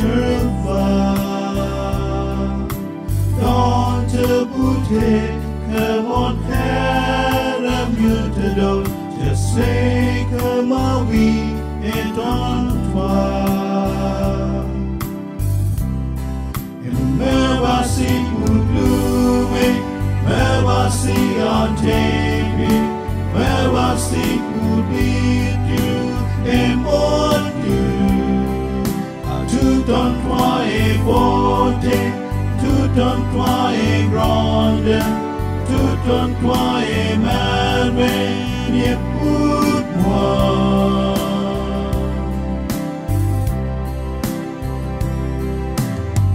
Don't bute, come on, Haram, you beauté, tout en toi est grande, tout en toi est merveille pour moi.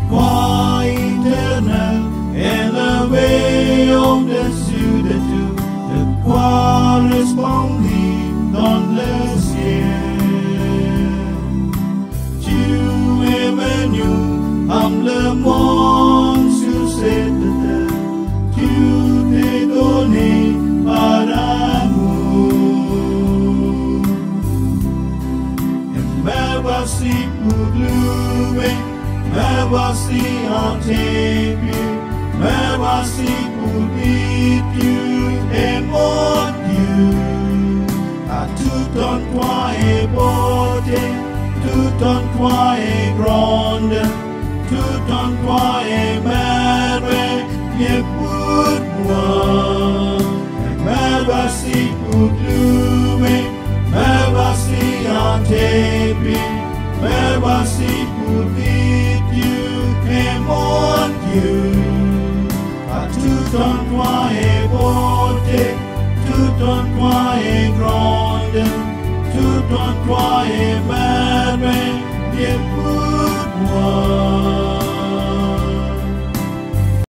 Quoi éternel le royaume de Dieu de quoi répondre merci pour louer. Mercy en Dieu, mercy pour Dieu et mon Dieu. À tout grande, pour pour louer, mon Dieu. À tout en toi est beauté, tout en toi est grande,